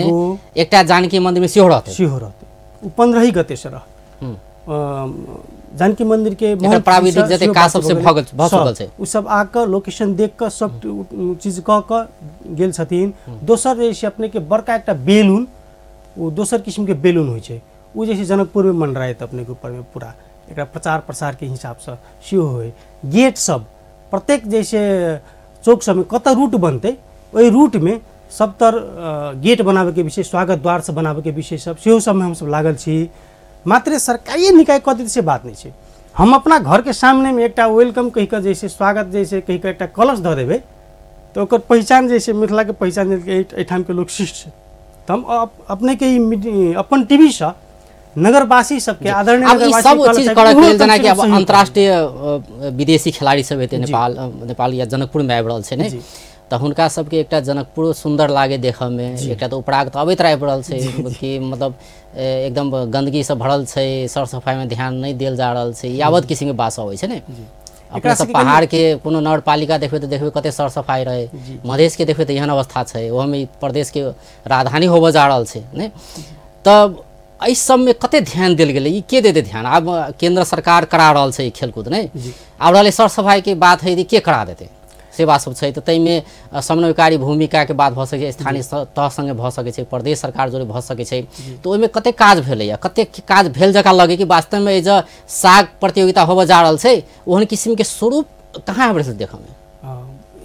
एकटा जानकी मंदिर में सेहो रहतै? सेहो रहतै। ओ पंद्रही गते से रह हम्म। जानकी मंदिर के प्राविधिक जते सबसे। चुकल छै। ओ सब आकर लोकेशन देख कऽ सब चीज कऽ कऽ गेल छथिन। दोसर जे छै अपने के बड़का एकटा बेलून ओ दोसर किस्म के बेलून होइ छै। ओ जे जनकपुर में मंडराइत अपने ऊपर में पूरा। एकरा प्रचार प्रसार के हिसाब से सेहो होइ। गेट सब प्रत्येक जैसे चौक सब में कतऽ रूट बनतै ओहि रूट में सब तर अ, गेट बनाबे के विषय स्वागत द्वार सब बनाबे के विषय सब सेहो सब में हमसब लागल छी। मात्र सरकारी निकाय कऽ देतै से बात नहीं छै। हम अपना घर के सामने में एकटा वेलकम कहि कऽ जैसे स्वागत जैसे कहि कऽ एकटा कलश दऽ देबै तऽ ओकर पहचान जे छै मिथिला के पहचान जे कि एहि- एहिठाम के लोक शिष्ट छै। तऽ हम अप- अपने के ई अपन टीवी से नगरवासी सबके आदरणीय अब ई सब चीज कि लेल जेना अब अंतर्राष्ट्रीय विदेशी खिलाड़ी सब हेतै नेपाल नेपाल या जनकपुर में आबि रहल छै ने। तऽ हुनका सबके एकटा जनकपुर सुंदर लागे देखऽ में एकटा तऽ उपराग तऽ अबैत आबि रहल छै कि मतलब एकदम गंदगी से भरल छै सर सफाई में ध्यान नहि देल जा रहल छै यावत किसिम के बात सब होइ छै ने। अपना सब सबके पहाड़ के कोनो नगरपालिका देखबै तऽ देखबै कते सर सफाई रहे मधेश के देखबै तऽ एहन अवस्था छै ओहोमे ई प्रदेश के राजधानी होबऽ जा रहल छै ने। तब एहि सबमे कते ध्यान देल गेलै? ई के देतै ध्यान? आब केंद्र सरकार करा रहल छै ई खेलकूद नहि? आब रहलै सर सफाई के बात है के करा देतै? से बात सब छै। तऽ ताहिमे समन्वयकारी भूमिकाके बात भऽ सकै छै स्थानीय तह सङ्गे भऽ सकै छै प्रदेश सरकार जोरे भऽ सकै छै। तऽ ओहिमे कते काज भेलैए कते काज भेल जकाँ लगे कि वास्तवमे एज साग प्रतियोगिता होबऽ जा रहल छै ओहन किसिमके स्वरूप कहाँ आबि रहल छै देखऽमे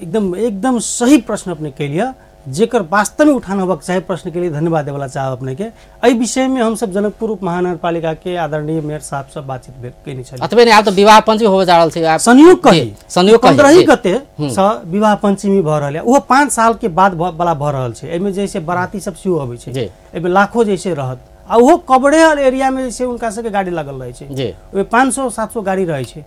एकदम एकदम सही प्रश्न अपने कैलिए जेकर वास्तव में उठान होबाक चाही प्रश्न के लिए धन्यवाद देवला चाहब अपने के एहि विषय में हम सब जनकपुर उप महानगरपालिका के आदरणीय मेयर साहब से बातचीत भेल कैने छलियै। अतबे नहि आब तऽ विवाह पंचमी होबऽ जा रहल छै आब संयोग कही। संयोग कही, पंद्रही जी। गते सँ विवाह पंचमी भऽ रहल ओहो पाँच साल के बाद भ- वाला भऽ रहल छै। एहिमे जैसे बाराती सब सेहो अबै छै। जी। एहिमे लाखो जैसे रहत। आ ओहो कबड़े एरिया में जैसे हुनका सबके गाड़ी लगल रहै छै। सौ सात सौ गाड़ी रहै छै।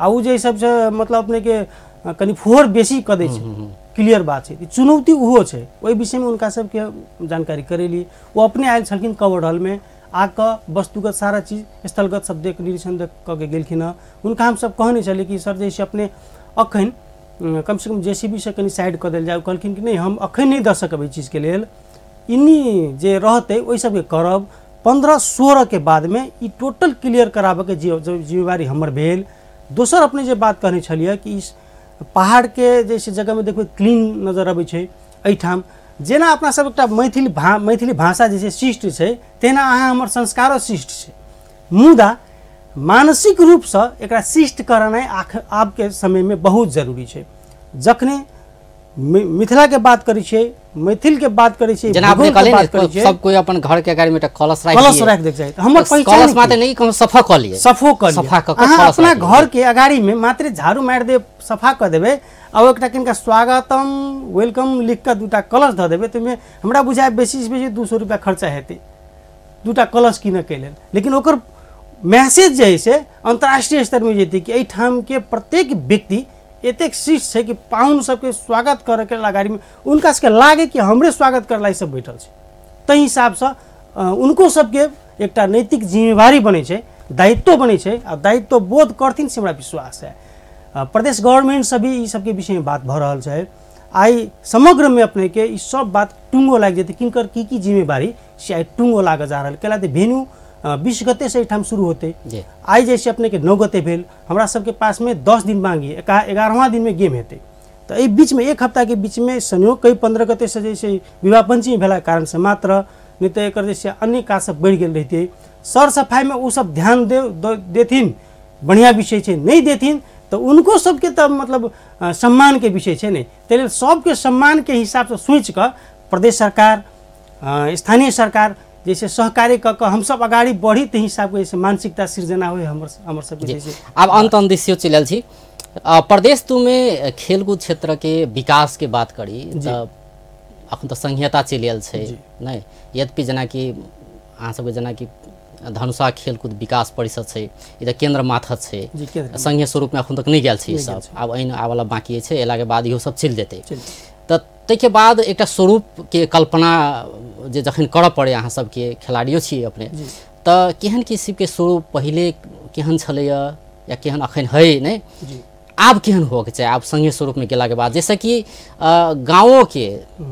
आ उ जे सब मतलब अपने के कनि फोहर बेसी कऽ दै छै। क्लियर बात छै। ई चुनौती ओहो छै। ओहि विषयमे हुनका सबके जानकारी करेली। ओ अपने आयल छलखिन कवर हॉलमे आकऽ वस्तुगत सारा चीज़ स्थलगत सब देख निरीक्षण देख कऽ के गेलखिन हँ। हुनका हमसब कहने छलियै कि सर जैसे अपने अखन a, com say com JCB से कनि साइड कऽ देल जाय ओ कहलखिन कि नहि हम अखन नहि दऽ सकब एहि चीजके लेल। इन्नी जे रहतै ओहि सबके करब। पंद्रह सोलह के बादमे ई टोटल क्लियर कराबऽके जे जे जिम्मेवारी हमर भेल। दोसर अपने जे बात कहने छलियै कि इस पहाड़के जैसे जगहमे देखबै क्लीन नजर अबै छै एहिठाम। जेना अपना सब एकटा मैथिली भा मैथिली भाषा जे छै शिष्ट छै तेना अहाँ हमर संस्कारो शिष्ट छै। मुदा मानसिक रूपसँ एकरा शिष्ट करनाइ आख आबके समयमे बहुत जरूरी छै। जखने मि- मिथिलाके बात करै छियै मैथिलके बात करै छियै जेना अपने भूगोलके कहले ने सब कोई अपन घर के अगाडि में एकटा कलश राखि कलश। राखि चाही तऽ हमर तऽ कलश की? मात्र नहीं कहूँ सफ़ा कऽ लिए सफो कर लिअ। सफ़ा कऽ कलश अपना घर के अगाड़ी में मात्र झाड़ू मारि दे सफ़ा कऽ देबै आ एकटा किनका स्वागतम वेलकम लिख कऽ दूटा कलश दऽ देबै ताहिमे हमरा बुझाय बेसी से बेसी दू सौ रुपया खर्चा हेतै दूटा कलश किन कीनऽके लेल लेकिन ओकर मैसेज जे है से अंतर्राष्ट्रीय स्तर में जेतै कि एहिठाम के प्रत्येक व्यक्ति एतेक शिष्ट छै कि पाहुन सबके स्वागत करे के अगाड़ी में उनका सबके लागे कि हमरे स्वागत करला सब बैठल छै। ताहि हिसाबसँ उनको सबके एकटा नैतिक जिम्मेवारी बनै छै दायित्व बनै छै आ दायित्व बोध करथिन से हमरा विश्वास है प्रदेश गवर्नमेंट से भी ई सबके विषयमे बात भऽ रहल छै। आइ समग्रमे अपने के ई सब बात टुङ्गो लागि जेतै किनकर की की जिम्मेवारी से आइ टुङ्गो लागऽ जा रहल। कैला तऽ भेन्यू बीस गते से एहिठाम शुरू होते। जी। आइ जैसे अपने के नौ गते भेल हमरा सबके पास में दस दिन बाँकी एगारहवा दिन में गेम हेतै। तऽ एहि बीचमे एक हफ्ताके बीचमे संयोग कई पन्द्रह गते से जैसे विवाह पंचमी भेला कारण से मात्र नहि तऽ एकर जैसे अन्य काज सब बढ़ि गेल रहितै। सर सफाइमे ओ सब ध्यान दे देथिन बढ़िया विषय छै नहीं देथिन तऽ उनको सबके तऽ मतलब सम्मानके विषय छै ने। ताहि लेल सबके सम्मानके हिसाबसँ सोचि कऽ प्रदेश सरकार स्थानीय सरकार जैसे सहकार्य कऽ कऽ हमसब अगाडि बढ़ी ताहि हिसाबके जैसे मानसिकता सृजना होइ हमर हमर सबके जी। जैसे। आब अंत अंत दिशियो चलि छी। प्रदेश दू में खेलकूद क्षेत्र के विकास के बात करी तऽ अखन तऽ संहिता चलि आयल छै नहि यद्यपि जेनाकि अहाँ सबके जेनाकि धनुषा खेलकूद विकास परिषद छै ई तऽ केन्द्र माथत छै। जी संघीय स्वरूपमे एखन तक नहि गेल छै ई सब। आब एहिने आबऽला बाँकी छै अयलाके बाद इहो सब चलि जेतै। तऽ ताहिके बाद एकटा स्वरूपके कल्पना जे जखन करऽ पड़े अहाँ सबके खिलाड़ियो छियै अपने तऽ केहन किसिमके स्वरूप पहिले केहन छलैया या केहन अखन है नहि? आब केहन होके चाही? आब संघीय स्वरूपमे गेलाके बाद जैसे कि गाँवोके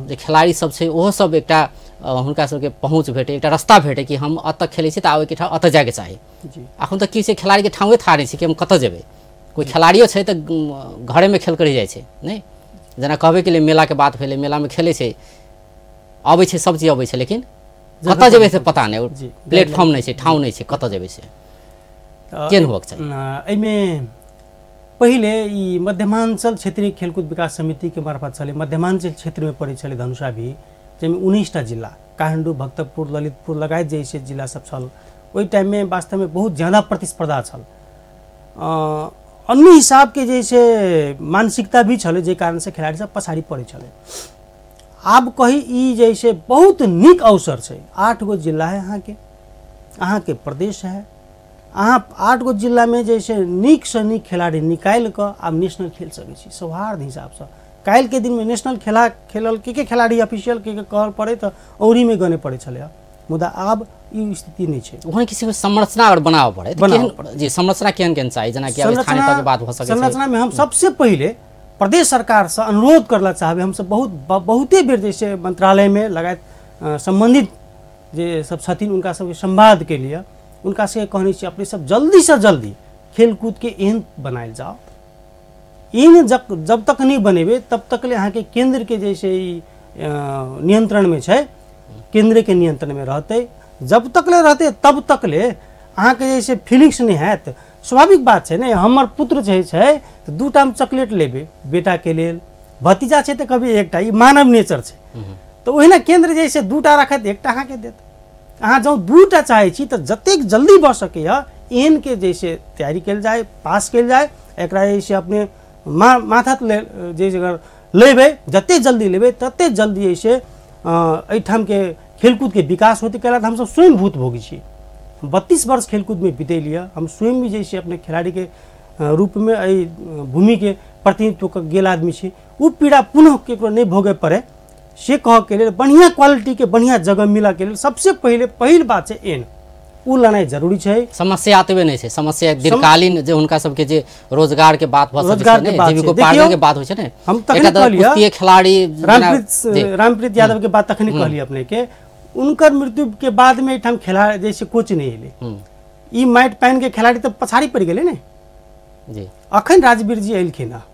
जे खेलाड़ी सब छै ओहो सब एकटा अ, हुनका सबके पहुँच भेटै एकटा रास्ता भेटै कि हम एतऽ खेलै छी तऽ आब ठाउँ एतऽ जायके चाही। एखन तऽ की छै खेलाड़ीके ठाउँे था नहि छै कि हम कतऽ जेबै? कोइ खेलाड़ियो छै तऽ घरेमे खेल करी जाइ छै नहि? जेना कहबै के लिए मेलाके बात भेलै मेलामे खेलै छै अबै छै सब चीज अबै छै लेकिन कतऽ जेबै से पता नहि जी। प्लेटफॉर्म नहि छै ठाउँ नहि छै कतऽ जेबै से। केहन होबाक चाही? एहिमे पहिले ई मध्यमाञ्चल क्षेत्रीय खेलकुद विकास समितिके मार्फत छलै मध्यमाञ्चल क्षेत्रमे पड़ै छलै धनुषा भी जाहिमे उन्नैसटा जिला काठमाडौँ भक्तपुर ललितपुर लगायत जैसे जिला सब छल। ओहि टाइममे वास्तवमे बहुत ज्यादा प्रतिस्पर्धा छल। अन्य हिसाबके जे छै मानसिकता भी छलै जाहि कारणसँ खेलाड़ी सब पछाडि पड़ै छलै। आब कही ई जे छै बहुत निक अवसर छै। आठ गो जिला है अहाँके। अहाँके प्रदेश है। अहाँ आठ गो जिला में जे निक से निक खिलाड़ी निकाल कऽ आब नेशनल खेल सके सौहार्द हिसाब से सौहार्द के दिन में नेशनल खेला खेलल के के खिलाड़ी ऑफिशियल के के कहल तो तऽ औरीमे गने पड़ै छलै मुदा आब ई स्थिति नहि छै। वहाँ किसी को संरचना अगर बनाबऽ पड़े जी संरचना केहन केहन चाही? जेना कि संरचना तक बात हो सकै छै। संरचनामे हम सबसे पहिले प्रदेश सरकार से अनुरोध करला चाहबे। हम सब बहुत, बहुते बेर जैसे मंत्रालय में लगाए संबंधित जे सब छथिन, उनका सब संवाद के लिए उनका से कहने से अपने सब जल्दी से जल्दी खेलकूद के एहन बनाए जाओ एहन जब जब तक नहीं बनेबे, तब तक ले अहाँ के केंद्र के जैसे नियंत्रण में है केंद्र के नियंत्रण में रहते। जब तक ले रहते, तब तक ले अहाँ के जैसे फीलिंग्स नहीं हैत। स्वाभाविक बात छै ने हमर पुत्र जे छै तऽ दू टाइम चॉकलेट लेबै बेटाके लेल। भतीजा छै तऽ कभी एकटा ई मानव नेचर छै। तऽ ओहिना केन्द्र जे छै दूटा रखत एकटा अहाँके देत। अहाँ जँ दूटा चाहै छी तऽ जतेक जल्दी भऽ सकैए एहनके जे छै तैयारी कयल जाय पास कयल जाय। एकरा जे छै अपने मा माथत ले जे लेबै जतेक जल्दी लेबै ततेक जल्दी जे छै अ, एहिठामके खेलकूदके विकास होतै कैला तऽ हमसब स्वयं भूत भोगी छी। बत्तीस वर्ष खेलकूदमे बितेलिए हम स्वयं भी जैसे अपने खिलाड़ी के रूप में अ, भूमिके प्रतिनिधित्व कऽ गेल आदमी छी। ओ पीड़ा पुनः केकरो नहीं भोगे पड़े। से कह के लिए बढ़िया क्वालिटी के बढ़िया जगह मिला के लिए सबसे पहले पहिल बात छै एन। ओ लेनाइ ज़रूरी छै। समस्या आतेबे नहीं छै। समस्या दीर्घकालीन जे हुनका सबके जे रोज़गार के बात भऽ छै रोजगारके बात जीविकोपार्जन के बात होइ छै ने। हम तखने कहलियै, खिलाड़ी रामप्रीत रामप्रीत यादव के बात तखने कहलिए अपने के उनकर मृत्यु के बाद में एहिठाम खेला जैसे कोच नहीं एले हम्म, ई माटि पानि के खिलाड़ी तो पछाड़ी पड़ गए ने। जी। अखन राजवीर जी एलखिन हँ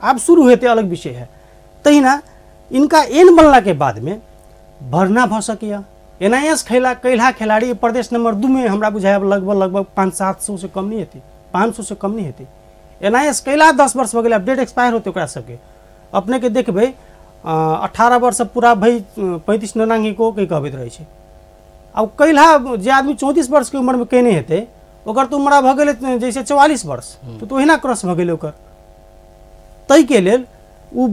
आब शुरू हेतै अलग विषय है। तहिना इनका एन बनला के बाद में भरना भ सकैए एन आई एस खेला कैला खिलाड़ी प्रदेश नंबर दू में हमरा बुझाय लगभग लगभग पाँच सात सौ से कम नहीं हेतै। पाँच सौ से कम नहीं हेतै। एन आई एस कैला दस वर्ष भऽ गेलै आब डेट एक्सपायर होते सबके। अपने के देखबै अठारह वर्ष पूरा भई पैंतीस ननांगीको कहि कहबैत रहै छै। अब कैला जे आदमी चौंतीस वर्षके उम्रमे केने हेतै ओकर तऽ उम्र भऽ गेलै जैसे चौवालीस वर्ष तऽ तऽ ओहिना क्रॉस भऽ गेलै ओकर। ताहिके लेल उ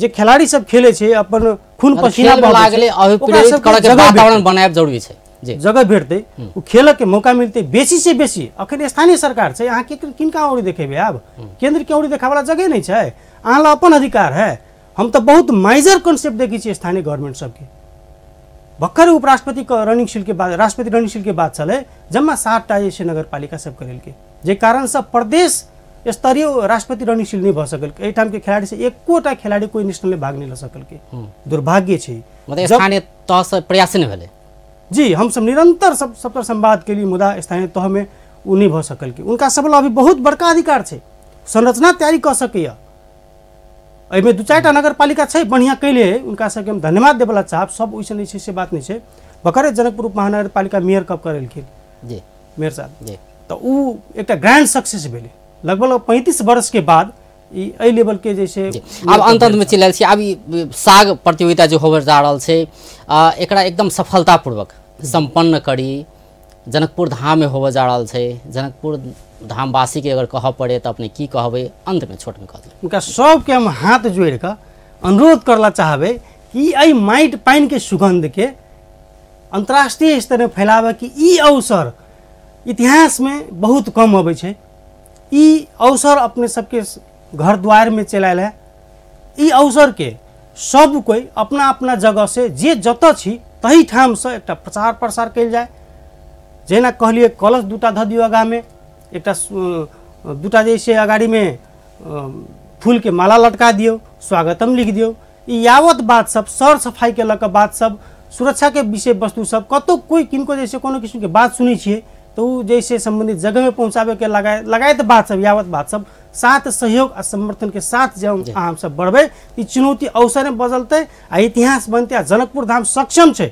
जे खेलाड़ी सब खेलै छै अपन खून मतलब पसीना खेल करऽ के वातावरण बनायब ज़रूरी छै। जगह भेटतै ओ खेलके मौका मिलतै बेसी से बेसी। अखन स्थानीय सरकार छै अहाँ के किनका औरी देखेबै आब? केंद्र के औरी देखावला जगह नहीं छै। अहाँ लग अपन अधिकार है। हम तऽ बहुत माइजर कॉन्सेप्ट देखै स्थानीय गवर्नमेंट सबके भर्खर उपराष्ट्रपति क रनिंग शील के बाद राष्ट्रपति रनिंग शील के बात छलै जम्मा सात टा जे छै नगर पालिका सब करेलकै जे कारण से प्रदेश स्तरीय राष्ट्रपति रनिंग शील नहीं भऽ सकल एहिठाम के खिलाड़ी से एकोटा खिलाड़ी कोई नेशनल में भाग नहीं लऽ सकल के। दुर्भाग्य छै मतलब स्थानीय तह से प्रयास नहीं भेलै। जी हमसब निरंतर सब सब पर संवाद के लिए मुदा स्थानीय तह में उ नहीं भऽ सकल के। उनका सब अभी बहुत बड़का अधिकार छै संरचना तैयारी कऽ सकैया एहिमे दू चारि टा नगर पालिका छै बढ़िया कैले उनका सबके हम धन्यवाद देवला चाहब सब ओइसे नहीं छै से बात नहीं छै। बकरे जनकपुर उप महानगर पालिका मेयर कब करेलखिन जी। मेयर साहब। जी। तऽ उ एकटा ग्रैंड सक्सेस भेलै। लगभग पैंतीस वर्ष के बाद ई एहि लेवल के जे छै आब अंत अंत में चलि आयल छी। आब ई साग प्रतियोगिता जो होबे जा रहल छै आ, एकरा एकदम सफलतापूर्वक संपन्न करी। जनकपुर धाम में होबे जा रहल छै। जनकपुर धामवासी के अगर कहऽ पड़े तऽ अपने की कहबै? अंत में छोट में कह देबै उनका सबके हम हाथ जोड़ि कऽ अनुरोध करला चाहबै कि एहि माटि पानिके सुगंधके अंतर्राष्ट्रीय स्तरमे फैलाबे कि ई अवसर इतिहासमे बहुत कम अबै ई अवसर अपने सबके घर द्वारमे चलि आयल है। ई अवसरके सब कोई अपना अपना जगह से जे जतऽ छी तही एकटा प्रचार प्रसार कयल जाय। जेना कहलिए कलश दूटा धऽ दियौ आगाँमे एकटा सु- दूटा जे छै अगाड़ीमे अ, फूलके माला लटका दियौ स्वागतम लिख दियौ। ई यावत बात सब सर सफाइके लऽ कऽ बात सब सुरक्षाके विषय वस्तु सब कतहु कोई किनको जे छै कोनो किस्मके बात सुनै छियै तऽ ओ जे छै सम्बन्धित जगहमे पहुँचाबैके लगाय लगायत बात सब यावत बात सब साथ सहयोग आ समर्थनके साथ जब अहाँ सब बढ़बै ई चुनौती अवसर में बदलतै आ इतिहास बनतै आ जनकपुर धाम सक्षम छै।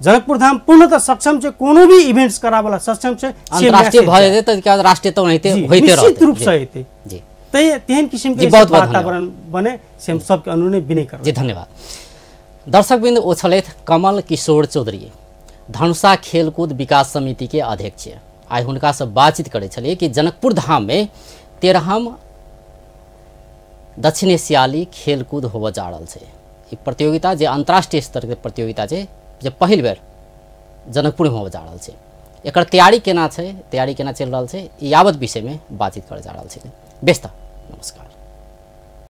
जनकपुर धाम पूर्णतः सक्षम छै कोनो भी इवेंट्स करावला सक्षम छै से अंतर्राष्ट्रीय भऽ जेतै तऽ क्या राष्ट्रीय तऽ ओनाहिते होइते रहतै। निश्चित रूप से हेतै। जी। तै तेहन बहुत बहुत वातावरण बने से हम सबके अनुरोध विनय करब। जी धन्यवाद। दर्शकबिंद ओ छलथि कमल किशोर चौधरी धनुषा खेलकूद विकास समिति के अध्यक्ष। आइ हुनकासँ बातचीत करै छलियै कि जनकपुर धाम में तेरहम दक्षिण एशियाली खेलकूद होबऽ जा रहल छै। ई प्रतियोगिता जे अंतर्राष्ट्रीय स्तरके प्रतियोगिता छै जे पहिल बेर जनकपुरमे होबऽ जा रहल छै। एकर तैयारी केना छै तैयारी केना चलि रहल छै यावत विषयमे बातचीत करऽ जा रहल छै व्यस्त।